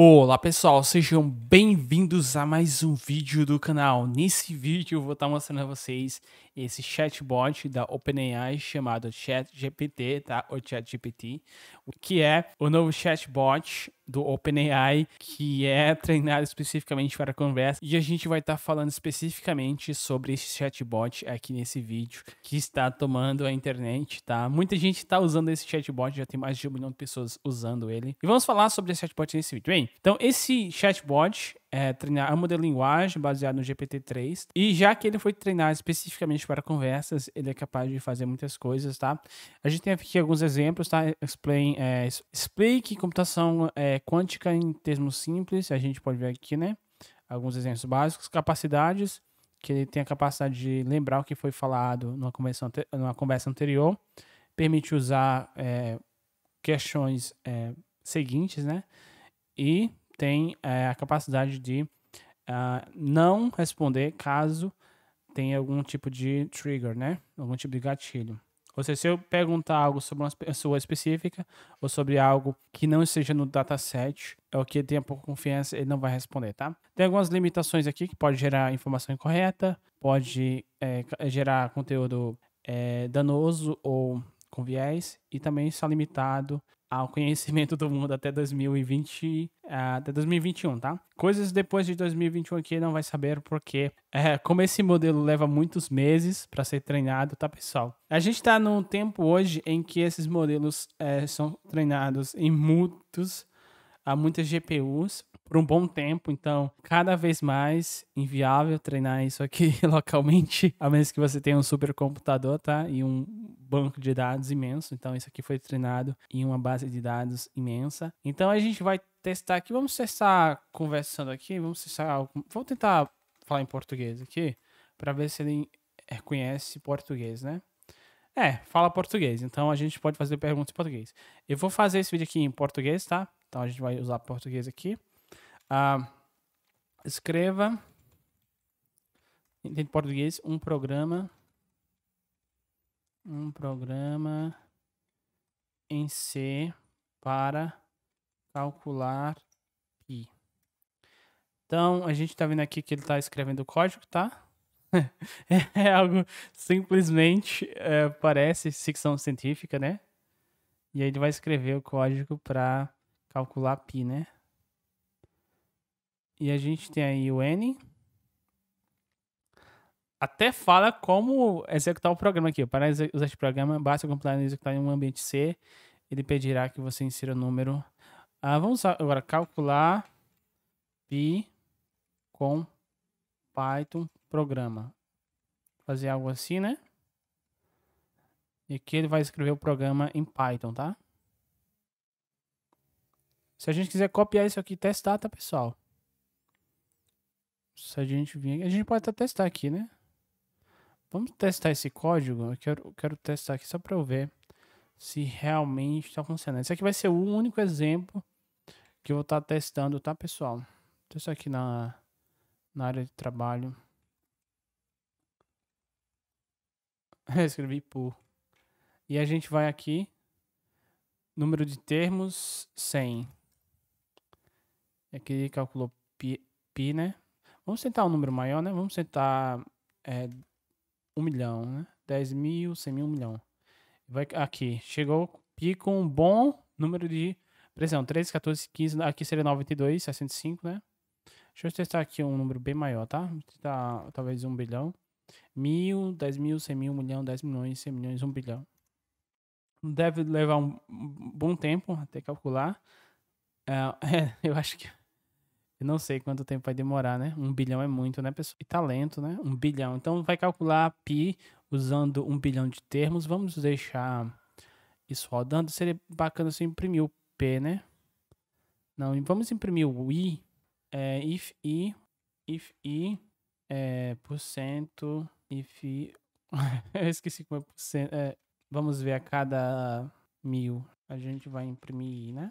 Olá pessoal, sejam bem-vindos a mais um vídeo do canal. Nesse vídeo eu vou estar mostrando a vocês esse chatbot da OpenAI chamado ChatGPT, tá? Ou ChatGPT, que é o novo chatbot do OpenAI que é treinado especificamente para conversa e a gente vai estar falando especificamente sobre esse chatbot aqui nesse vídeo que está tomando a internet, tá? Muita gente está usando esse chatbot, já tem mais de um milhão de pessoas usando ele. E vamos falar sobre esse chatbot nesse vídeo, bem? Então, esse chatbot é, treinar um modelo de linguagem baseado no GPT-3. E já que ele foi treinado especificamente para conversas, ele é capaz de fazer muitas coisas, tá? A gente tem aqui alguns exemplos, tá? Explain, é, explique computação é, quântica em termos simples. A gente pode ver aqui, né? Alguns exemplos básicos. Capacidades, que ele tem a capacidade de lembrar o que foi falado numa conversa, numa conversa anterior. Permite usar é, questões é, seguintes, né? E tem é, a capacidade de uh, não responder caso tenha algum tipo de trigger, né? Algum tipo de gatilho. Ou seja, se eu perguntar algo sobre uma pessoa específica ou sobre algo que não esteja no dataset, ou que tenha pouca confiança, ele não vai responder, tá? Tem algumas limitações aqui que pode gerar informação incorreta, pode é, gerar conteúdo é, danoso ou com viés e também está limitado ao conhecimento do mundo até 2020, até 2021, tá? Coisas depois de 2021 aqui não vai saber porque, é, como esse modelo leva muitos meses para ser treinado, tá, pessoal? A gente está num tempo hoje em que esses modelos é, são treinados em muitos, há muitas GPUs por um bom tempo, então cada vez mais inviável treinar isso aqui localmente, a menos que você tenha um supercomputador, tá? E um banco de dados imenso. Então isso aqui foi treinado em uma base de dados imensa. Então a gente vai testar aqui, vamos testar conversando aqui, vamos testar, vou tentar falar em português aqui para ver se ele reconhece português, né? É, fala português, então a gente pode fazer perguntas em português. Eu vou fazer esse vídeo aqui em português, tá? Então a gente vai usar português aqui. Ah, escreva em português um programa um programa em C para calcular π. Então, a gente está vendo aqui que ele está escrevendo o código, tá? é algo simplesmente é, parece ficção científica, né? E aí ele vai escrever o código para calcular π, né? E a gente tem aí o N. Até fala como executar o programa aqui. Para usar este programa, basta compilar e executar em um ambiente C. Ele pedirá que você insira o número. Ah, vamos agora calcular pi com Python programa. Fazer algo assim, né? E aqui ele vai escrever o programa em Python, tá? Se a gente quiser copiar isso aqui e testar, tá, pessoal? Se a gente vir a gente pode até testar aqui, né? Vamos testar esse código. Eu quero, quero testar aqui só para eu ver se realmente está funcionando. Esse aqui vai ser o único exemplo que eu vou estar tá testando, tá, pessoal? Testar aqui na, na área de trabalho. Escrevi por. E a gente vai aqui. Número de termos 100. Aqui calculou pi, pi né? Vamos tentar um número maior, né? Vamos tentar é, um milhão, né? 10 mil, 100 mil, um milhão. Vai aqui, chegou pico um bom número de pressão. 13, 14, 15, aqui seria 92, 65, né? Deixa eu testar aqui um número bem maior, tá? Vou talvez um bilhão. Mil, 10 mil, 100 mil, um milhão, 10 milhões, 100 milhões, um bilhão. Deve levar um bom tempo até calcular. É, eu acho que eu não sei quanto tempo vai demorar, né? Um bilhão é muito, né, pessoal? E talento, né? Um bilhão. Então vai calcular pi usando um bilhão de termos. Vamos deixar isso rodando. Seria bacana se imprimir o p, né? Não, vamos imprimir o i. É, if i, if i, é, por cento, if i. Eu esqueci como é por cento. É, vamos ver a cada mil. A gente vai imprimir né?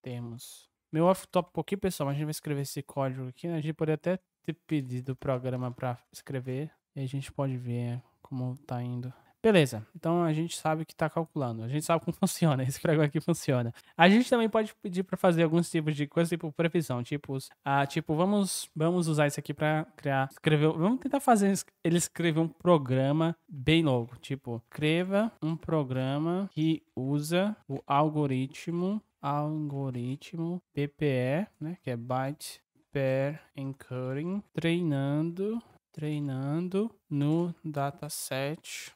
Termos. Meu off-top pouquinho, pessoal, mas a gente vai escrever esse código aqui, né? A gente poderia até ter pedido o programa para escrever. E a gente pode ver como tá indo. Beleza, então a gente sabe que está calculando, a gente sabe como funciona, esse programa aqui funciona. A gente também pode pedir para fazer alguns tipos de coisas, tipo previsão, tipos, ah, tipo, vamos, vamos usar isso aqui para criar, escrever, vamos tentar fazer ele escrever um programa bem longo, tipo, escreva um programa que usa o algoritmo, algoritmo PPE, né, que é Byte Per Encoding, treinando treinando no dataset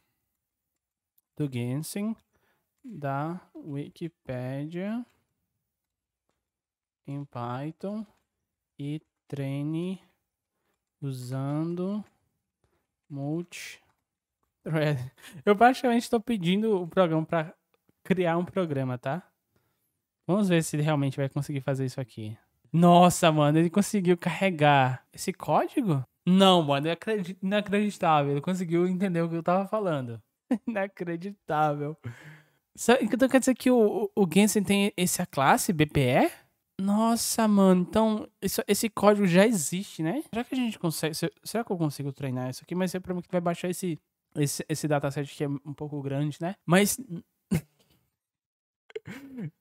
do Gensen da Wikipedia em Python e treine usando multi Eu praticamente estou pedindo o programa para criar um programa, tá? Vamos ver se ele realmente vai conseguir fazer isso aqui. Nossa, mano, ele conseguiu carregar esse código? Não, mano, é inacreditável. Ele conseguiu entender o que eu tava falando. Inacreditável. Então quer dizer que o, o Genshin tem essa classe BPE? Nossa, mano, então isso, esse código já existe, né? Será que a gente consegue. Será que eu consigo treinar isso aqui? Mas é pra mim que vai baixar esse, esse, esse dataset que é um pouco grande, né? Mas.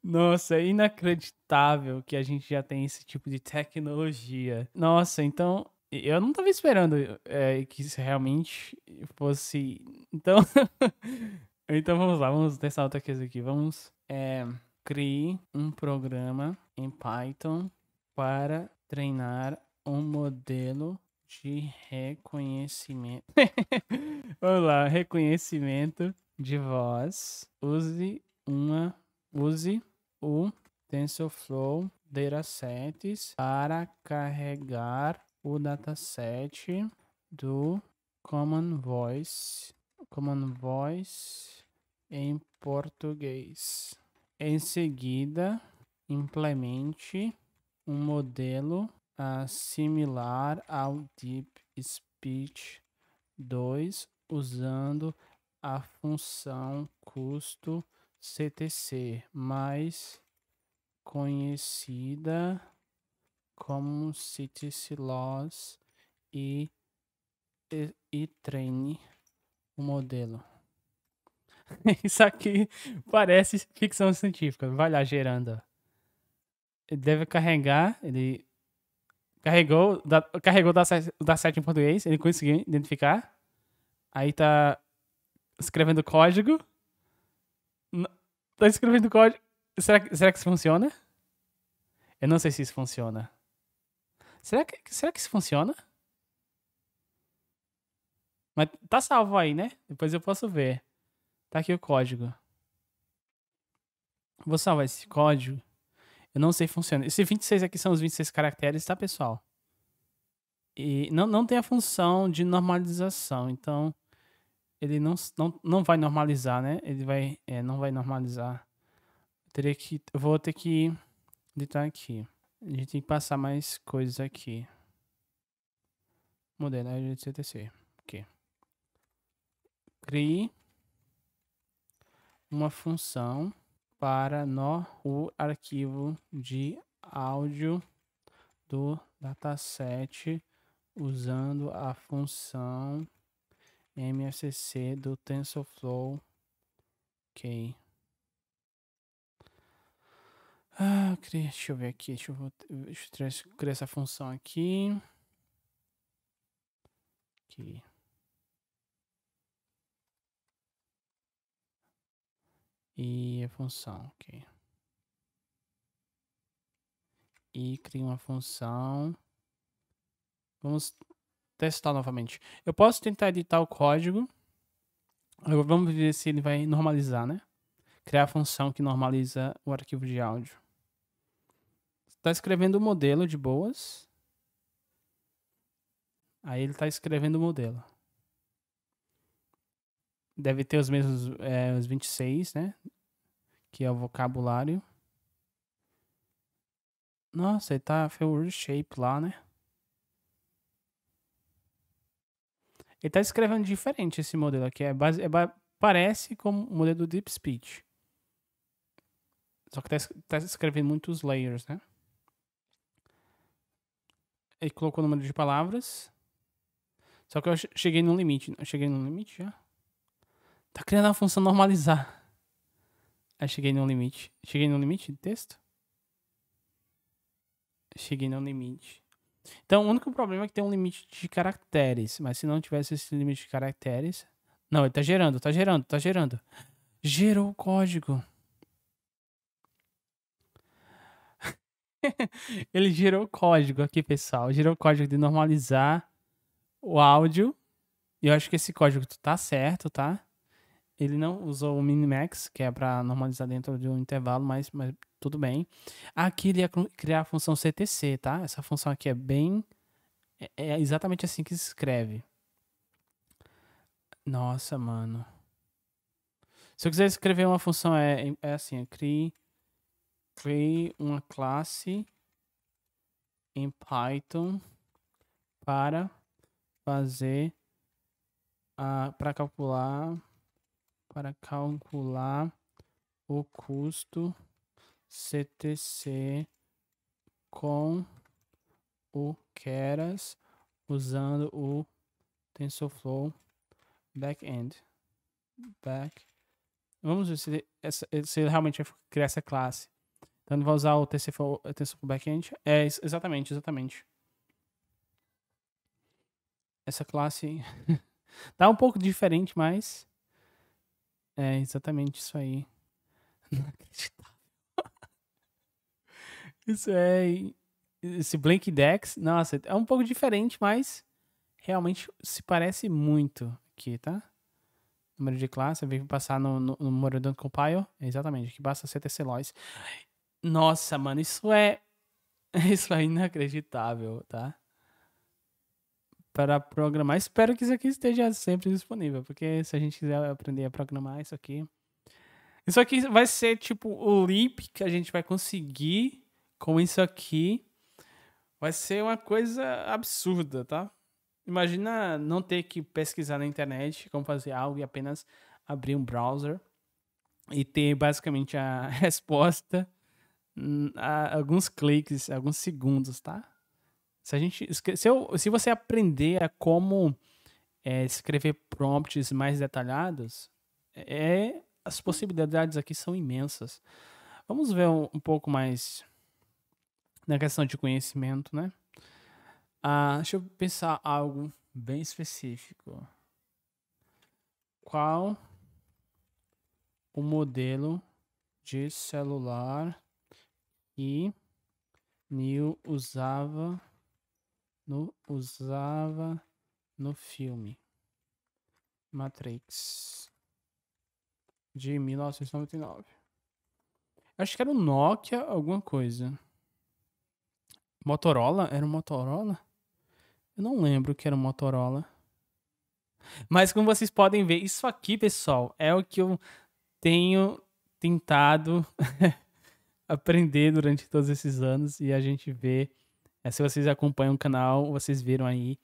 Nossa, é inacreditável que a gente já tem esse tipo de tecnologia. Nossa, então eu não tava esperando é, que isso realmente fosse. Então. então vamos lá, vamos testar outra coisa aqui. Vamos. É, criar um programa em Python para treinar um modelo de reconhecimento. vamos lá, reconhecimento de voz. Use uma. Use o TensorFlow datasets para carregar o dataset do Common Voice, Common Voice em português. Em seguida, implemente um modelo uh, similar ao Deep Speech 2 usando a função custo CTC, mais conhecida como cite-se loss e, e, e treine o modelo. Isso aqui parece ficção científica. Vai lá gerando. Ele deve carregar. Ele carregou, da, carregou da 7 em português. Ele conseguiu identificar. Aí tá escrevendo código. Tá escrevendo código. Será, será que isso funciona? Eu não sei se isso funciona. Será que, será que isso funciona? Mas tá salvo aí, né? Depois eu posso ver. Tá aqui o código. Vou salvar esse código. Eu não sei se funciona. Esse 26 aqui são os 26 caracteres, tá, pessoal? E não, não tem a função de normalização. Então, ele não, não, não vai normalizar, né? Ele vai, é, não vai normalizar. Eu teria que, vou ter que editar aqui. A gente tem que passar mais coisas aqui. Modelagem de CTC. Ok. Crie uma função para no, o arquivo de áudio do dataset usando a função MFCC do TensorFlow. Ok. Ah, deixa eu ver aqui. Deixa eu, deixa eu criar essa função aqui. Aqui. E a função, ok. E cria uma função. Vamos testar novamente. Eu posso tentar editar o código. Agora vamos ver se ele vai normalizar, né? Criar a função que normaliza o arquivo de áudio. Está escrevendo o modelo de boas. Aí ele está escrevendo o modelo. Deve ter os mesmos é, os 26, né? Que é o vocabulário. Nossa, ele tá word shape lá, né? Ele tá escrevendo diferente esse modelo aqui. É base, é, parece como o modelo do Deep Speech. Só que tá, tá escrevendo muitos layers, né? Ele colocou o número de palavras. Só que eu cheguei no limite. Eu cheguei no limite já? Tá criando a função normalizar. Aí cheguei no limite. Cheguei no limite de texto? Cheguei no limite. Então, o único problema é que tem um limite de caracteres. Mas se não tivesse esse limite de caracteres. Não, ele tá gerando, tá gerando, tá gerando. Gerou o código. ele gerou o código aqui, pessoal. Gerou o código de normalizar o áudio. E eu acho que esse código tá certo, tá? Ele não usou o minimax, que é para normalizar dentro de um intervalo, mas, mas tudo bem. Aqui ele ia criar a função CTC, tá? Essa função aqui é bem. É, é exatamente assim que se escreve. Nossa, mano. Se eu quiser escrever uma função, é, é assim: é crie, crie uma classe em Python para fazer. Uh, para calcular para calcular o custo CTC com o Keras usando o TensorFlow backend. Back. Vamos ver se, essa, se realmente vai criar essa classe. Então vai usar o TensorFlow, TensorFlow backend. É, exatamente, exatamente. Essa classe tá um pouco diferente, mas é exatamente isso aí. Inacreditável. Isso é. Esse Blank Dex, nossa, é um pouco diferente, mas realmente se parece muito aqui, tá? Número de classe, veio passar no, no, no Morador Compile. Exatamente, aqui basta CTC Lois. Nossa, mano, isso é. Isso é inacreditável, tá? Para programar. Espero que isso aqui esteja sempre disponível, porque se a gente quiser aprender a programar isso aqui. Isso aqui vai ser tipo o leap que a gente vai conseguir com isso aqui. Vai ser uma coisa absurda, tá? Imagina não ter que pesquisar na internet como fazer algo e apenas abrir um browser e ter basicamente a resposta a alguns cliques, alguns segundos, tá? Se, a gente, se, eu, se você aprender a como é, escrever prompts mais detalhados, é, as possibilidades aqui são imensas. Vamos ver um, um pouco mais na questão de conhecimento, né? Ah, deixa eu pensar algo bem específico. Qual o modelo de celular que Neil usava no, usava no filme Matrix de 1999. Acho que era um Nokia, alguma coisa. Motorola? Era um Motorola? Eu não lembro que era um Motorola. Mas como vocês podem ver, isso aqui, pessoal, é o que eu tenho tentado aprender durante todos esses anos e a gente vê é, se vocês acompanham o canal, vocês viram aí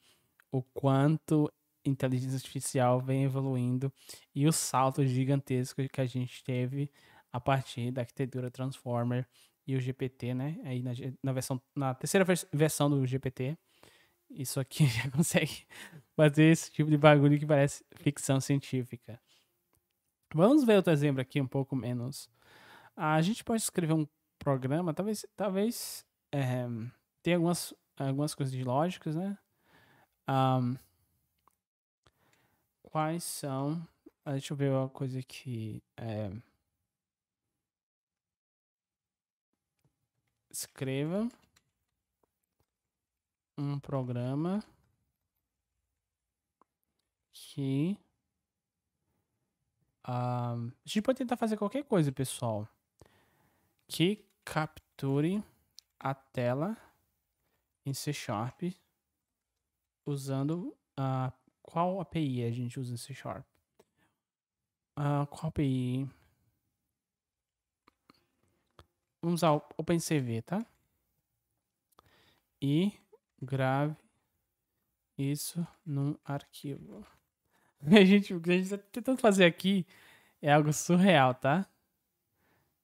o quanto inteligência artificial vem evoluindo e o salto gigantesco que a gente teve a partir da arquitetura Transformer e o GPT, né? Aí na, na versão na terceira vers versão do GPT, isso aqui já consegue fazer esse tipo de bagulho que parece ficção científica. Vamos ver outro exemplo aqui um pouco menos. A gente pode escrever um programa, talvez, talvez é, tem algumas, algumas coisas de lógicas, né? Um, quais são. Ah, deixa eu ver uma coisa que. É, escreva um programa que. Um, a gente pode tentar fazer qualquer coisa, pessoal. Que capture a tela em C Sharp usando a uh, qual API a gente usa em C Sharp? Uh, qual API? Vamos usar o OpenCV, tá? E grave isso num arquivo. A gente, o que a gente está tentando fazer aqui é algo surreal, tá?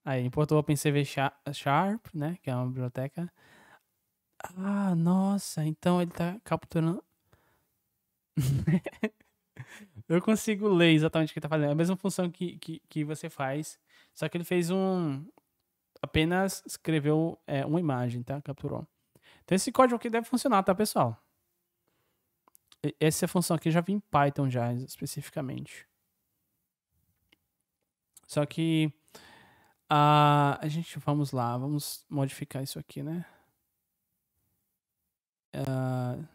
Aí, importou o OpenCV Sharp, né? Que é uma biblioteca. Ah, nossa, então ele tá capturando. Eu consigo ler exatamente o que ele tá fazendo. É a mesma função que, que, que você faz. Só que ele fez um. Apenas escreveu é, uma imagem, tá? Capturou. Então esse código aqui deve funcionar, tá, pessoal? Essa função aqui já vem em Python já, especificamente. Só que uh, a gente, vamos lá, vamos modificar isso aqui, né? Uh,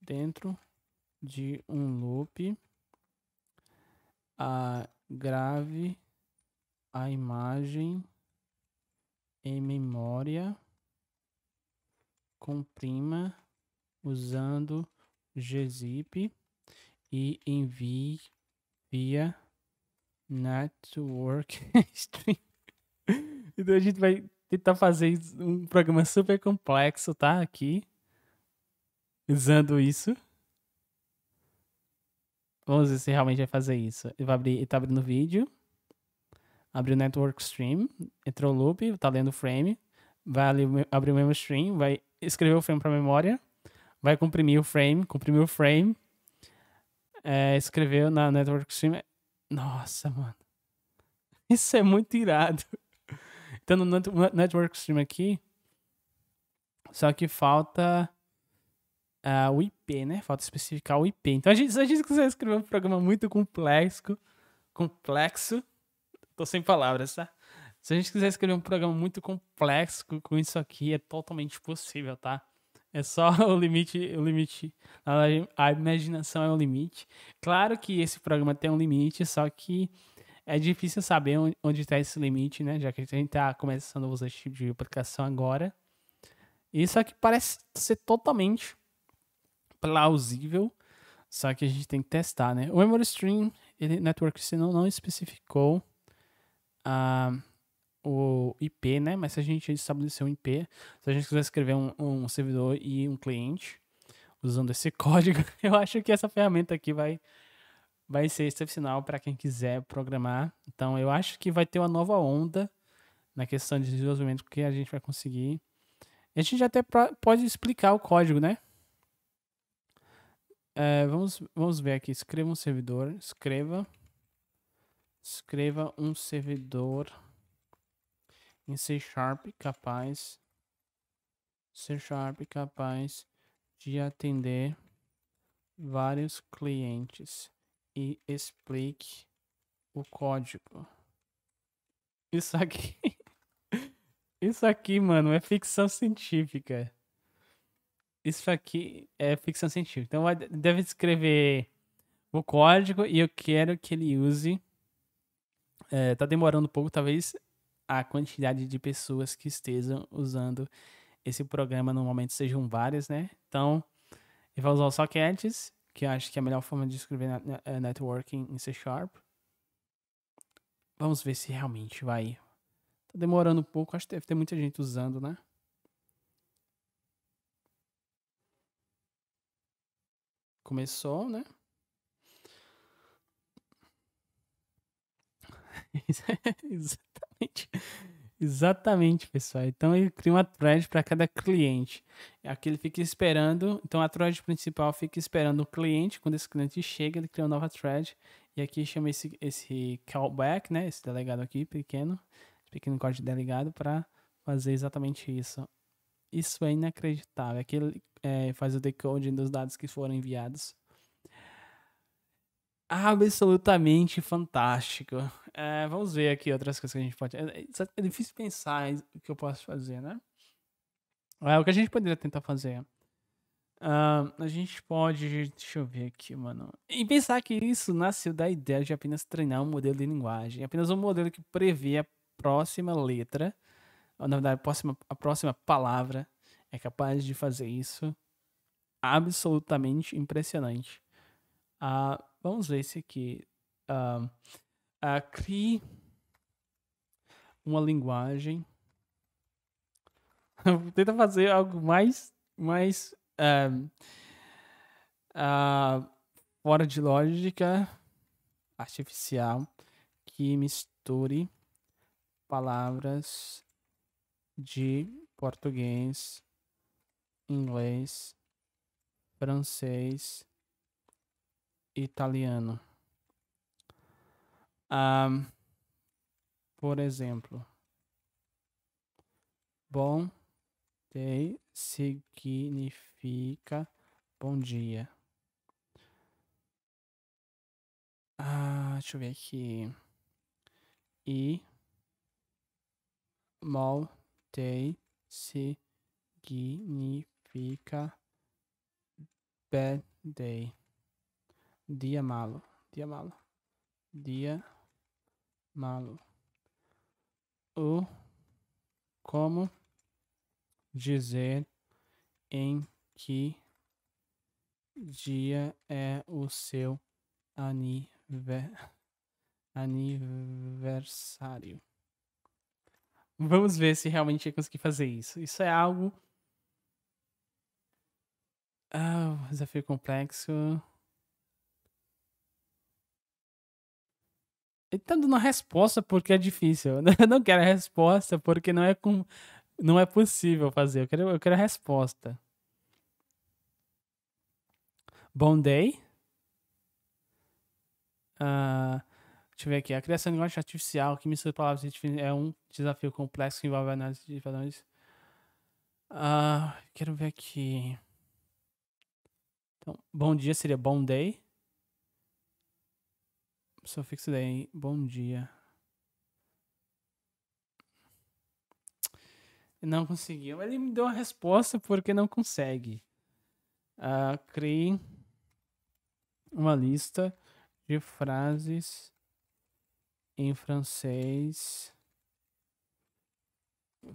dentro de um loop, uh, grave a imagem em memória, comprima usando gzip e envie via network stream. Então a gente vai tentar fazer um programa super complexo, tá? Aqui. Usando isso. Vamos ver se realmente vai fazer isso. Ele vai abrir, ele tá abrindo o vídeo. Abriu o network stream. Entrou o loop, tá lendo o frame. Vai abrir o mesmo stream, vai escrever o frame para memória vai comprimir o frame, comprimiu o frame, é, escreveu na Network Stream. Nossa, mano. Isso é muito irado. Então no Network Stream aqui, só que falta uh, o IP, né? Falta especificar o IP. Então a gente, se a gente quiser escrever um programa muito complexo, complexo, tô sem palavras, tá? Se a gente quiser escrever um programa muito complexo com isso aqui, é totalmente possível, tá? É só o limite, o limite. A imaginação é o limite. Claro que esse programa tem um limite, só que é difícil saber onde está esse limite, né? Já que a gente está começando a usar esse tipo de aplicação agora. Isso aqui parece ser totalmente plausível, só que a gente tem que testar, né? O memory stream, ele network não, não especificou a uh, o IP, né? Mas se a gente estabelecer um IP, se a gente quiser escrever um, um servidor e um cliente usando esse código, eu acho que essa ferramenta aqui vai, vai ser excepcional para quem quiser programar. Então, eu acho que vai ter uma nova onda na questão de desenvolvimento que a gente vai conseguir. A gente até pode explicar o código, né? É, vamos, vamos ver aqui. Escreva um servidor. Escreva. Escreva um servidor em C Sharp capaz C Sharp capaz de atender vários clientes e explique o código. Isso aqui Isso aqui, mano, é ficção científica. Isso aqui é ficção científica. Então deve escrever o código e eu quero que ele use. É, tá demorando um pouco, talvez a quantidade de pessoas que estejam usando esse programa no momento sejam várias, né? Então, ele vai usar o sockets, que acho que é a melhor forma de escrever eh, networking em C Sharp. Vamos ver se realmente vai. Tá demorando um pouco, acho que deve ter muita gente usando, né? Começou, né? Exatamente. Exatamente, pessoal. Então ele cria uma thread para cada cliente. Aqui ele fica esperando. Então a thread principal fica esperando o cliente. Quando esse cliente chega, ele cria uma nova thread. E aqui chama esse, esse callback, né? Esse delegado aqui, pequeno. Pequeno código de delegado para fazer exatamente isso. Isso é inacreditável. Aqui ele é, faz o decoding dos dados que foram enviados absolutamente fantástico. É, vamos ver aqui outras coisas que a gente pode. É, é difícil pensar o que eu posso fazer, né? É, o que a gente poderia tentar fazer. Uh, a gente pode. Deixa eu ver aqui, mano. E pensar que isso nasceu da ideia de apenas treinar um modelo de linguagem. Apenas um modelo que prevê a próxima letra. Ou, na verdade, a próxima, a próxima palavra é capaz de fazer isso. Absolutamente impressionante. Uh, Vamos ver esse aqui. Uh, uh, crie uma linguagem. Tenta fazer algo mais, mais uh, uh, fora de lógica artificial que misture palavras de português, inglês, francês italiano. Um, por exemplo, bom day significa bom dia. Ah, deixa eu ver aqui. E mal day significa bad day. Dia malo. Dia malo. Dia malo. O como dizer em que dia é o seu aniversário. Vamos ver se realmente eu conseguir fazer isso. Isso é algo. Ah, desafio complexo. Ele tá dando a resposta porque é difícil. Eu não quero a resposta porque não é com. Não é possível fazer. Eu quero, eu quero a resposta. Bom day. Uh, deixa eu ver aqui. A criação de linguagem artificial que mistura palavras é um desafio complexo que envolve análise de padrões. Uh, quero ver aqui. Então, bom dia seria bom day. Sufixo day. Bom dia. Não conseguiu. Ele me deu a resposta porque não consegue. Uh, crie uma lista de frases em francês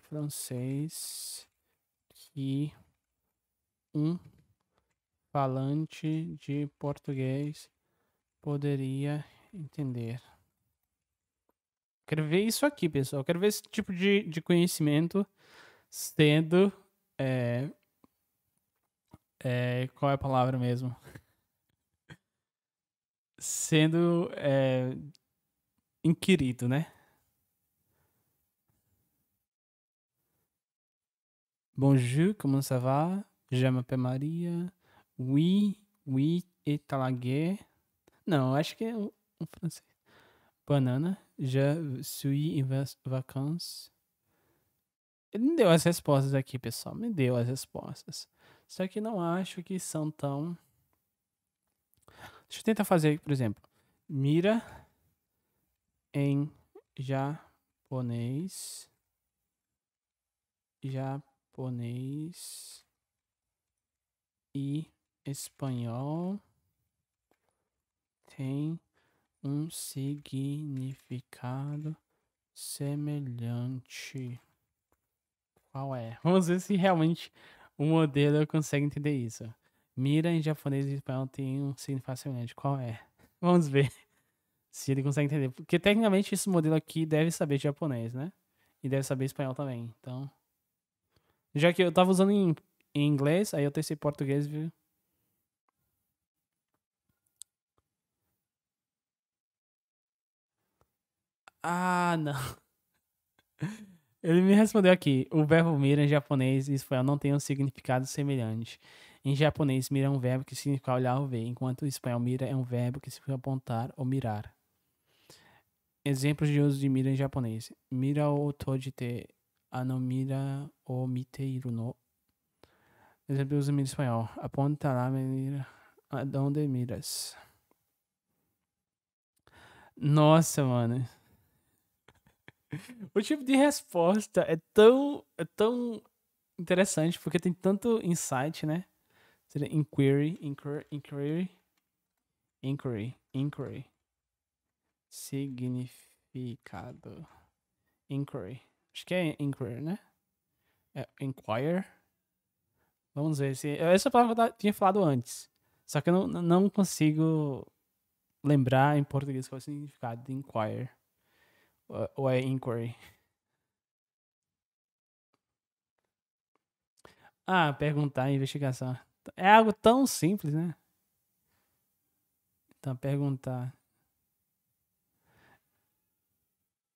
francês que um falante de português poderia entender. Quero ver isso aqui, pessoal. Quero ver esse tipo de, de conhecimento sendo. É, é, qual é a palavra mesmo? sendo é, inquirido, né? Bonjour, comment ça va? Je m'appelle Maria. Oui, oui, et. Não, acho que é um, francês. Banana. Je suis en vacances. Ele me deu as respostas aqui, pessoal. Me deu as respostas. Só que não acho que são tão Deixa eu tentar fazer, por exemplo, mira em japonês, japonês e espanhol tem um significado semelhante. Qual é? Vamos ver se realmente o modelo consegue entender isso. Mira em japonês e espanhol tem um significado semelhante. Qual é? Vamos ver se ele consegue entender. Porque tecnicamente esse modelo aqui deve saber japonês, né? E deve saber espanhol também. Então. Já que eu tava usando em, inglês, aí eu testei português, viu? Ah, não. Ele me respondeu aqui. O verbo mira em japonês e espanhol não tem um significado semelhante. Em japonês, mira é um verbo que significa olhar ou ver, enquanto em espanhol, mira é um verbo que significa apontar ou mirar. Exemplos de uso de mira em japonês. Mira o tojite, ano mira o miteiru no. Exemplo de uso de mira em espanhol. Aponta lá, mira, aonde miras. Nossa, mano. O tipo de resposta é tão, é tão interessante porque tem tanto insight, né? Seria inquiry, inquiry, inquiry, inquiry, inquiry. Significado. Inquiry. Acho que é inquiry, né? É inquire. Vamos ver se. Essa palavra eu tinha falado antes. Só que eu não, não consigo lembrar em português qual é o significado de inquire. Ou é inquiry. Ah, perguntar, investigação. É algo tão simples, né? Então, perguntar.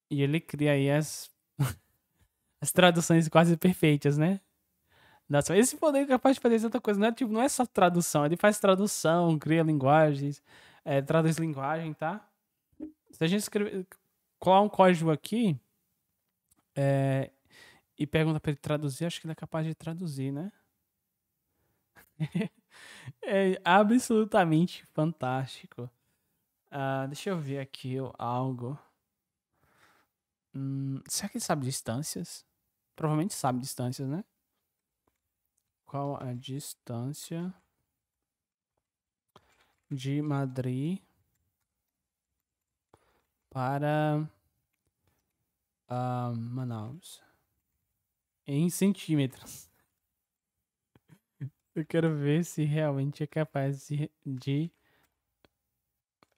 E ele cria aí as, as traduções quase perfeitas, né? Esse poder é capaz de fazer outra coisa. Não é, tipo, não é só tradução, ele faz tradução, cria linguagens, é, traduz linguagem, tá? Se a gente escrever, colar um código aqui é, e pergunta para ele traduzir, acho que ele é capaz de traduzir, né? é absolutamente fantástico. Uh, deixa eu ver aqui algo. Hum, será que ele sabe distâncias? Provavelmente sabe distâncias, né? Qual a distância de Madrid para uh, Manaus? Em centímetros. Eu quero ver se realmente é capaz de, de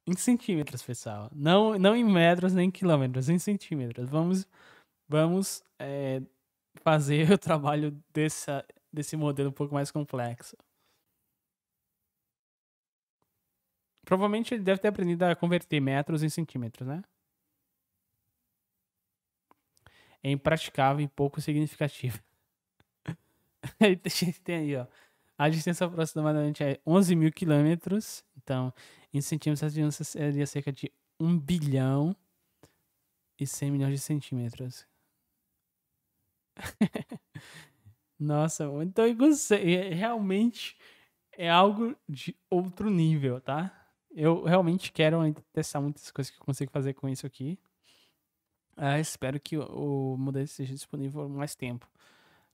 em centímetros, pessoal. Não, não em metros nem em quilômetros, em centímetros. Vamos, vamos é, fazer o trabalho dessa, desse modelo um pouco mais complexo. Provavelmente ele deve ter aprendido a converter metros em centímetros, né? É impraticável e pouco significativo. Tem aí, ó. A distância aproximadamente é 11 mil quilômetros. Então, em centímetros, essa distância seria cerca de 1 bilhão e 100 milhões de centímetros. Nossa, então realmente é algo de outro nível, tá? Eu realmente quero testar muitas coisas que eu consigo fazer com isso aqui. Ah, espero que o modelo esteja disponível por mais tempo.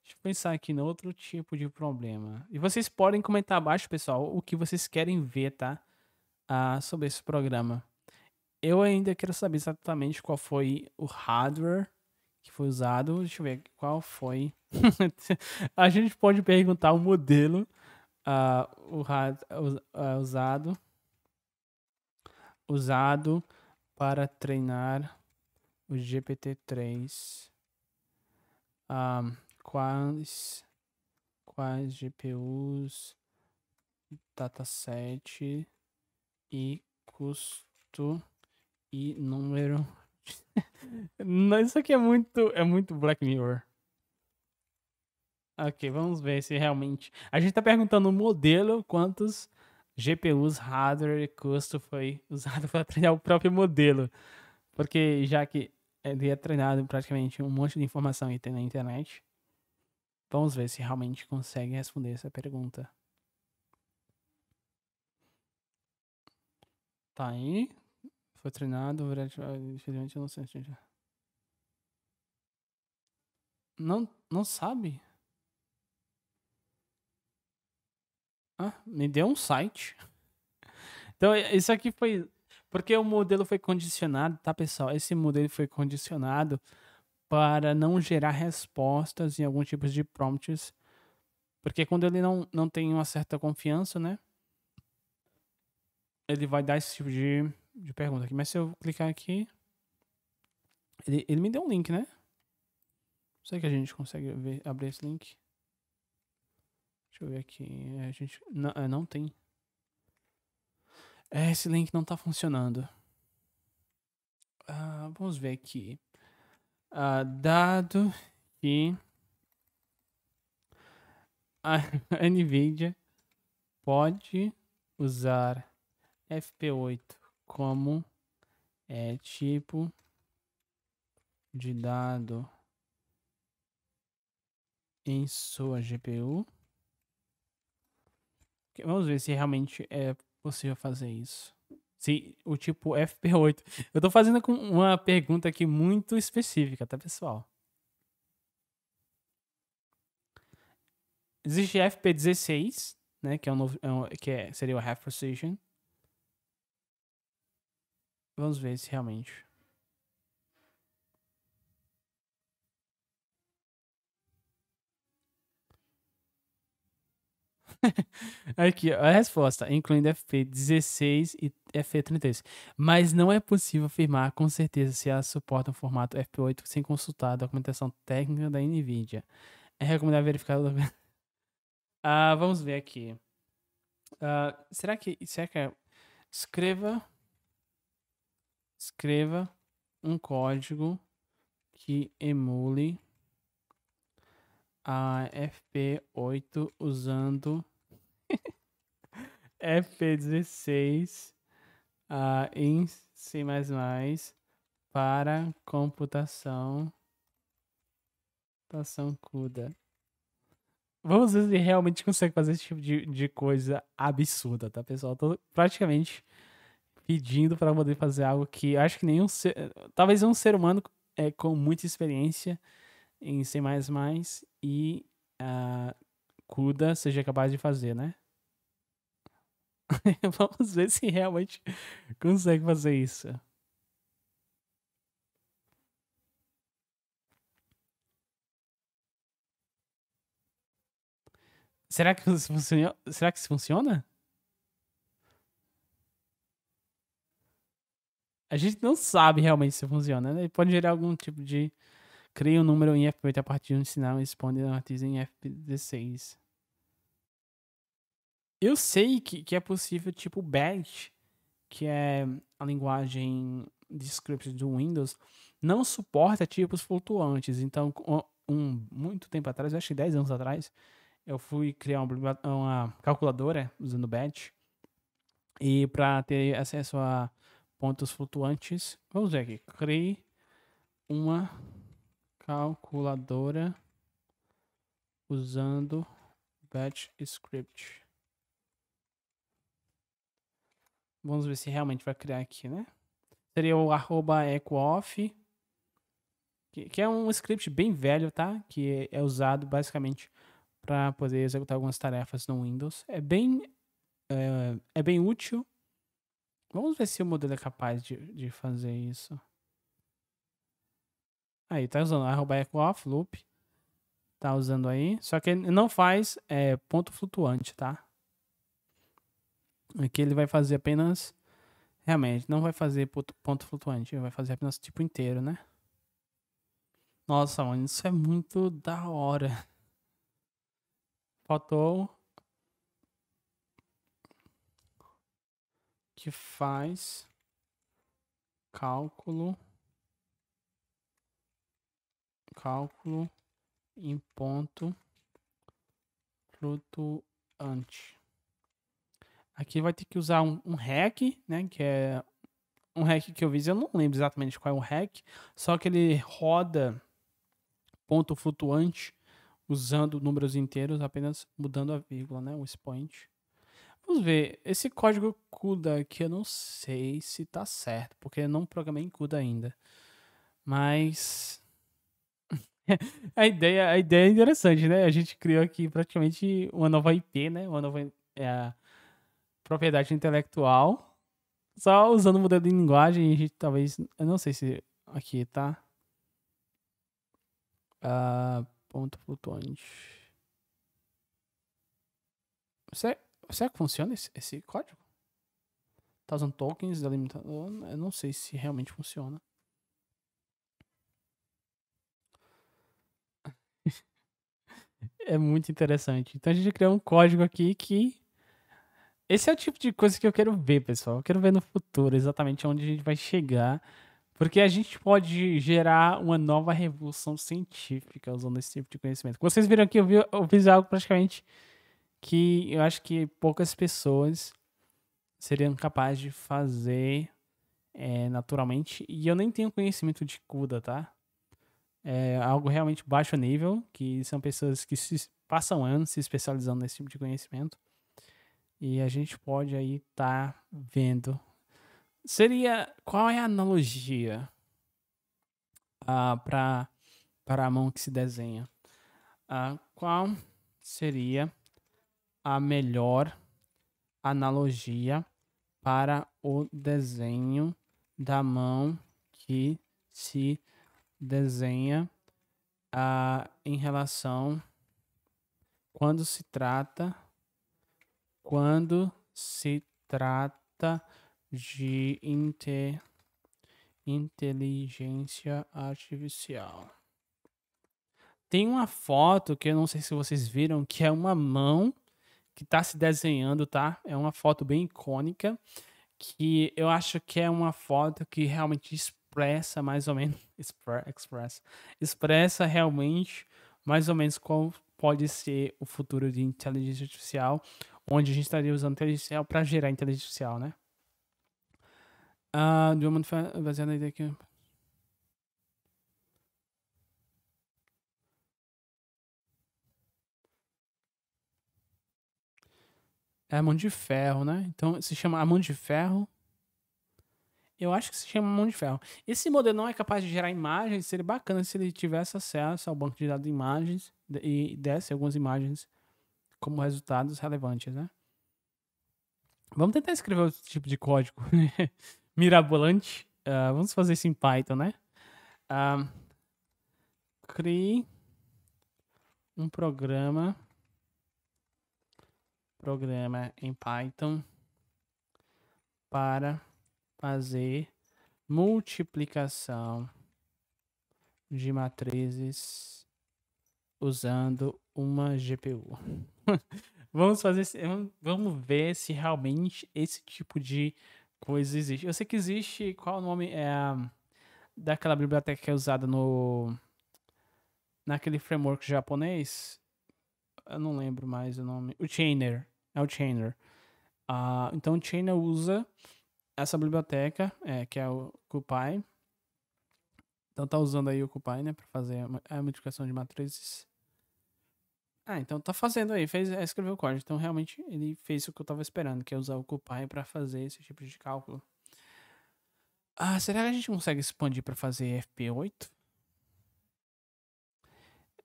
Deixa eu pensar aqui no outro tipo de problema. E vocês podem comentar abaixo, pessoal, o que vocês querem ver, tá? Ah, sobre esse programa. Eu ainda quero saber exatamente qual foi o hardware que foi usado. Deixa eu ver qual foi. a gente pode perguntar o modelo uh, o uh, usado usado para treinar o GPT-3. Um, quais, quais GPUs, dataset e custo e número. Isso aqui é muito, é muito Black Mirror. Ok, vamos ver se realmente. A gente tá perguntando o modelo, quantos GPUs, hardware e custo foi usado para treinar o próprio modelo. Porque já que ele é treinado praticamente um monte de informação e tem na internet, vamos ver se realmente consegue responder essa pergunta. Tá aí. Foi treinado, infelizmente eu não sei. Não, não sabe? Ah, me deu um site. Então, isso aqui foi. Porque o modelo foi condicionado, tá, pessoal? Esse modelo foi condicionado para não gerar respostas em alguns tipos de prompts. Porque quando ele não, não tem uma certa confiança, né? Ele vai dar esse tipo de, de pergunta aqui. Mas se eu clicar aqui. Ele, ele me deu um link, né? Será que a gente consegue ver, abrir esse link? Deixa eu ver aqui. É, a gente. Não, é, não tem. É, esse link não tá funcionando. Ah, vamos ver aqui. Ah, dado que a NVIDIA pode usar FP8 como é, tipo de dado em sua GPU. Vamos ver se realmente é possível fazer isso. Se o tipo FP8. Eu tô fazendo com uma pergunta aqui muito específica, tá, pessoal? Existe FP16, né, que é um novo, é um, que é, seria o Half Precision. Vamos ver se realmente Aqui, a resposta, incluindo FP16 e FP32. Mas não é possível afirmar com certeza se elas suportam o formato FP8 sem consultar a documentação técnica da NVIDIA. É recomendável verificar. ah, vamos ver aqui. Uh, será que. Será que é... Escreva. Escreva um código que emule a FP8 usando FP16 uh, em C++ para computação computação CUDA. Vamos ver se realmente consegue fazer esse tipo de, de coisa absurda, tá, pessoal? Tô praticamente pedindo para poder fazer algo que acho que nenhum ser, talvez um ser humano é, com muita experiência em C++ e uh, CUDA seja capaz de fazer, né? Vamos ver se realmente consegue fazer isso. Será que funciona? Será que isso funciona? A gente não sabe realmente se funciona, né? Ele pode gerar algum tipo de. Cria um número em FP8 a partir de um sinal e responde a matriz em FP16. Eu sei que, que é possível, tipo, Bash, que é a linguagem de script do Windows, não suporta tipos flutuantes. Então, um, muito tempo atrás, acho que 10 anos atrás, eu fui criar uma, uma calculadora usando Batch. E para ter acesso a pontos flutuantes, vamos ver aqui. Criei uma calculadora usando Batch Script. Vamos ver se realmente vai criar aqui, né? Seria o arroba equoff, que, é um script bem velho, tá? Que é usado basicamente para poder executar algumas tarefas no Windows. É bem, é, é, bem útil. Vamos ver se o modelo é capaz de, de fazer isso. Aí, tá usando arroba echo loop. Tá usando aí. Só que não faz é, ponto flutuante, tá? Aqui ele vai fazer apenas... Realmente, não vai fazer ponto, flutuante. Ele vai fazer apenas tipo inteiro, né? Nossa, mano, isso é muito da hora. Faltou que faz cálculo cálculo em ponto flutuante. Aqui vai ter que usar um, um hack, né, que é um hack que eu vi, eu não lembro exatamente qual é o hack, só que ele roda ponto flutuante usando números inteiros, apenas mudando a vírgula, né? O expoente. Vamos ver, esse código CUDA aqui eu não sei se tá certo, porque eu não programei em CUDA ainda. Mas a ideia, a ideia é interessante, né? A gente criou aqui praticamente uma nova IP, né? Uma nova é, propriedade intelectual. Só usando o modelo de linguagem, a gente talvez. Eu não sei se aqui tá. Uh, Ponto flutuante. Será, será que funciona esse, esse código? Usando tokens delimitador? Eu não sei se realmente funciona. é muito interessante. Então a gente criou um código aqui que. Esse é o tipo de coisa que eu quero ver, pessoal. Eu quero ver no futuro exatamente onde a gente vai chegar porque a gente pode gerar uma nova revolução científica usando esse tipo de conhecimento. Vocês viram aqui, eu, vi, eu fiz algo praticamente que eu acho que poucas pessoas seriam capazes de fazer é, naturalmente. E eu nem tenho conhecimento de CUDA, tá? É algo realmente baixo nível, que são pessoas que se, passam anos se especializando nesse tipo de conhecimento. E a gente pode aí estar tá vendo Seria. Qual é a analogia uh, para para a mão que se desenha? Uh, qual seria a melhor analogia para o desenho da mão que se desenha uh, em relação quando se trata quando se trata de inte, inteligência artificial. Tem uma foto que eu não sei se vocês viram, que é uma mão que está se desenhando, tá? É uma foto bem icônica, que eu acho que é uma foto que realmente expressa mais ou menos, express, expressa realmente mais ou menos qual pode ser o futuro de inteligência artificial, onde a gente estaria usando inteligência artificial para gerar inteligência artificial, né? Baseada na ideia que. É a mão de ferro, né? Então se chama a mão de ferro. Eu acho que se chama mão de ferro. Esse modelo não é capaz de gerar imagens. Seria bacana se ele tivesse acesso ao banco de dados de imagens e desse algumas imagens como resultados relevantes, né? Vamos tentar escrever outro tipo de código mirabolante. Uh, vamos fazer isso em Python, né? Uh, crie um programa programa em Python para fazer multiplicação de matrizes usando uma GPU. vamos fazer, vamos ver se realmente esse tipo de coisa existe. Eu sei que existe, qual o nome é daquela biblioteca que é usada no naquele framework japonês? Eu não lembro mais o nome. O Chainer. É o Chainer. Uh, então o Chainer usa essa biblioteca, é, que é o CuPy. Então tá usando aí o CuPy, né, para fazer a multiplicação de matrizes. Ah, então tá fazendo aí, fez, é, escreveu o código. Então realmente ele fez o que eu tava esperando, que é usar o CuPy para fazer esse tipo de cálculo. Ah, será que a gente consegue expandir para fazer FP8?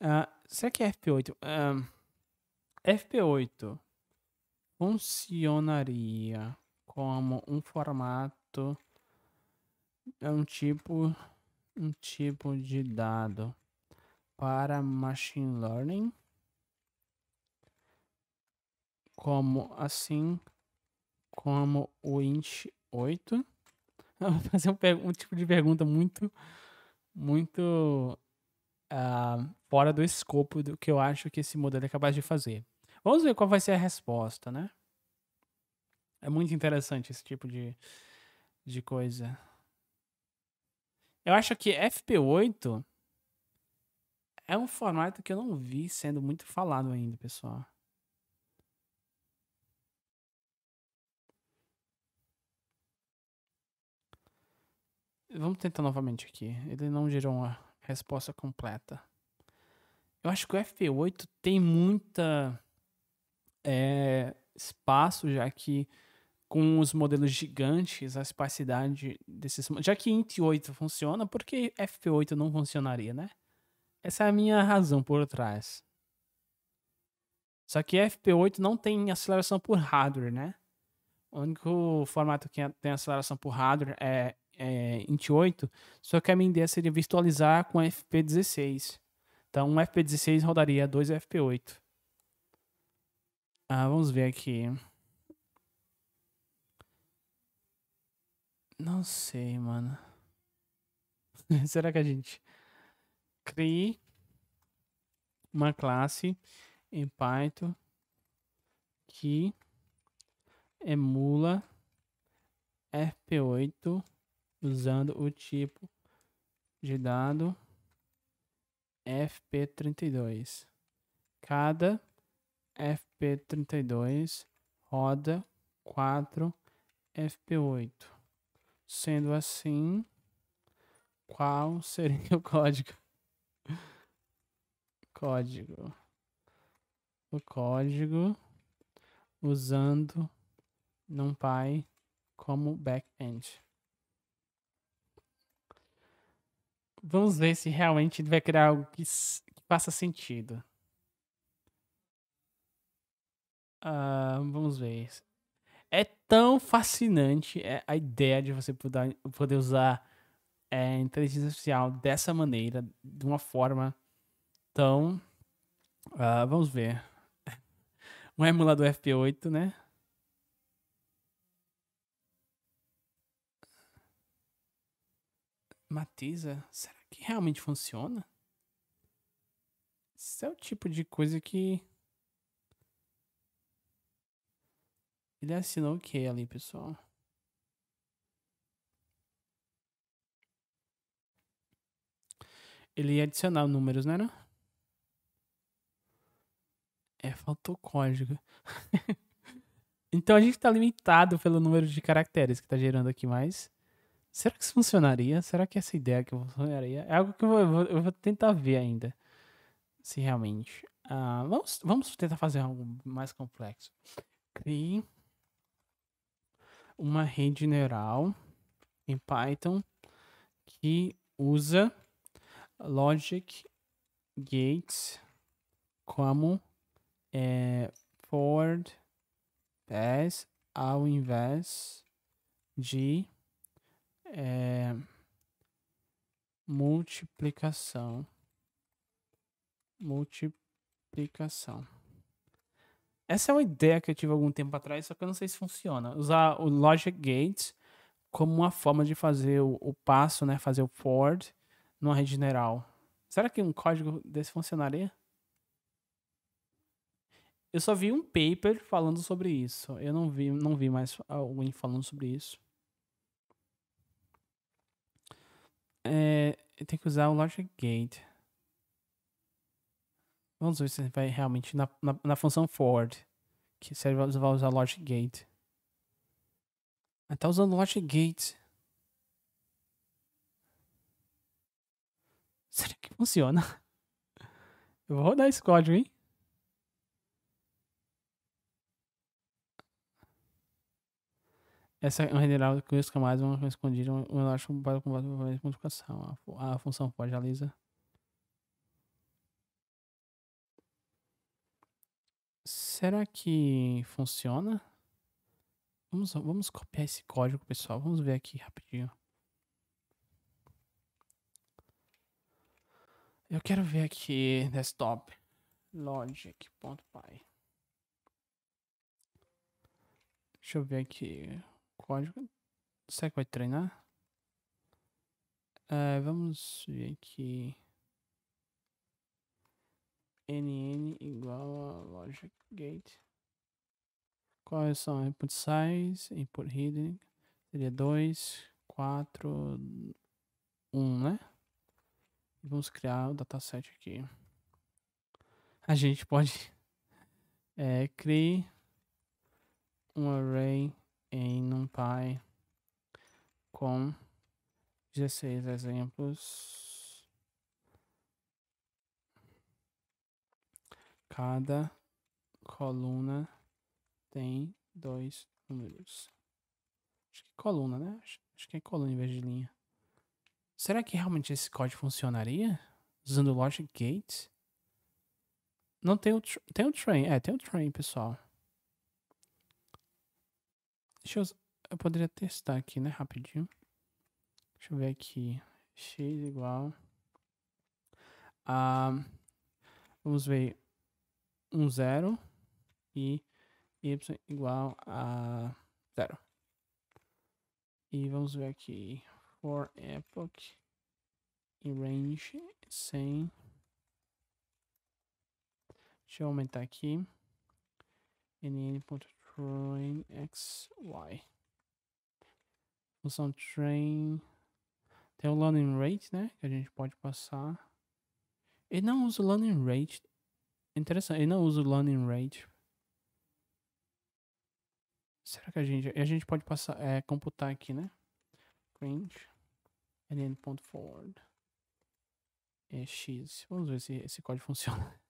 Ah, será que é FP8? Ah, FP8 funcionaria como um formato, é um tipo, um tipo de dado para machine learning, como assim como o int 8. Eu vou fazer um, um, tipo de pergunta muito, muito uh, fora do escopo do que eu acho que esse modelo é capaz de fazer. Vamos ver qual vai ser a resposta, né? É muito interessante esse tipo de, de coisa. Eu acho que FP8 é um formato que eu não vi sendo muito falado ainda, pessoal. Vamos tentar novamente aqui. Ele não gerou uma resposta completa. Eu acho que o FP8 tem muita é, espaço, já que com os modelos gigantes, a espacidade desses. Já que int 8 funciona, por que FP8 não funcionaria, né? Essa é a minha razão por trás. Só que FP8 não tem aceleração por hardware, né? O único formato que tem aceleração por hardware é, é int8, só que a minha ideia seria virtualizar com FP16. Então, um FP16 rodaria 2 FP8. Ah, vamos ver aqui. Não sei, mano. Será que a gente crie uma classe em Python que emula FP8 usando o tipo de dado FP32. Cada FP32 roda 4 FP8. Sendo assim, qual seria o código? Código. O código usando NumPy como backend. Vamos ver se realmente vai criar algo que, que faça sentido. Uh, vamos ver. É tão fascinante é, a ideia de você poder, poder usar é, inteligência artificial dessa maneira, de uma forma tão. Uh, vamos ver. Um emulador FP8, né? Matiza, será que realmente funciona? Isso é o tipo de coisa que Ele assinou o que ali, pessoal? Ele ia adicionar números, não era? É, faltou código. então a gente tá limitado pelo número de caracteres que tá gerando aqui, mas Será que isso funcionaria? Será que essa ideia que funcionaria? É algo que eu vou, eu vou tentar ver ainda. Se realmente. Uh, vamos, vamos tentar fazer algo mais complexo. Crie uma rede neural em Python que usa logic gates como é, forward pass ao invés de é, multiplicação. Multiplicação. Essa é uma ideia que eu tive algum tempo atrás, só que eu não sei se funciona. Usar o Logic Gates como uma forma de fazer o, o passo, né? Fazer o forward numa rede geral. Será que um código desse funcionaria? Eu só vi um paper falando sobre isso. Eu não vi, não vi mais alguém falando sobre isso. É, tem que usar o Logic Gate. Vamos ver se vai realmente na, na, na função forward. Que você vai usar Logic Gate. Ah, tá usando Logic Gate. Será que funciona? Eu vou rodar esse código, hein? Essa é uma general as camadas, eu acho um para com multiplicação. A, a função pode alisa. Será que funciona? Vamos, vamos copiar esse código, pessoal. Vamos ver aqui rapidinho. Eu quero ver aqui desktop logic.py. Deixa eu ver aqui código. Será que vai treinar? É, vamos ver aqui. NN igual a logic gate. Quais são input size, input hidden? Seria 2, 4, 1, né? E vamos criar o dataset aqui. A gente pode é, criar um array em NumPy com 16 exemplos. Cada coluna tem dois números. Acho que é coluna, né? Acho que é coluna em vez de linha. Será que realmente esse código funcionaria? Usando Logic Gate? Não tem o, tem o train. É, tem o train, pessoal. Deixa eu. Eu poderia testar aqui, né? Rapidinho. Deixa eu ver aqui. X igual. a vamos ver. Um zero. E y igual a zero. E vamos ver aqui. For epoch. E range 100. Deixa eu aumentar aqui. nn.train train x, y. Função train. Tem o learning rate, né? Que a gente pode passar. Ele não usa o learning rate. Interessante, ele não usa o learning rate. Será que a gente. A gente pode passar. É, computar aqui, né? Print. nn.forward. É x. Vamos ver se esse código funciona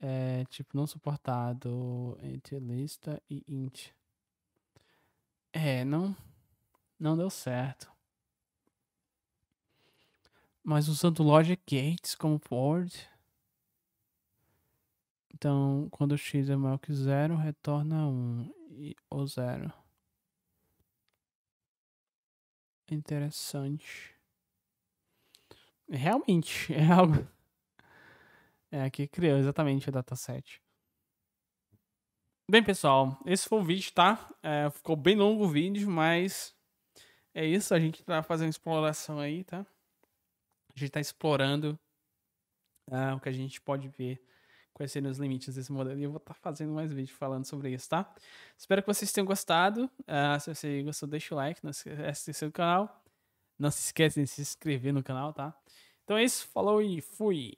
é tipo não suportado entre lista e int. É, não não deu certo. Mas usando logic gates como forward. Então, quando x é maior que zero, retorna 1 um, e, ou zero. Interessante. Realmente, é algo é, que criou exatamente o dataset. Bem, pessoal, esse foi o vídeo, tá? É, ficou bem longo o vídeo, mas é isso. A gente tá fazendo exploração aí, tá? A gente tá explorando uh, o que a gente pode ver, seriam os limites desse modelo. E eu vou estar tá fazendo mais vídeos falando sobre isso, tá? Espero que vocês tenham gostado. Uh, se você gostou, deixa o like, não inscrever no canal. Não se esqueça de se inscrever no canal, tá? Então é isso, falou e fui!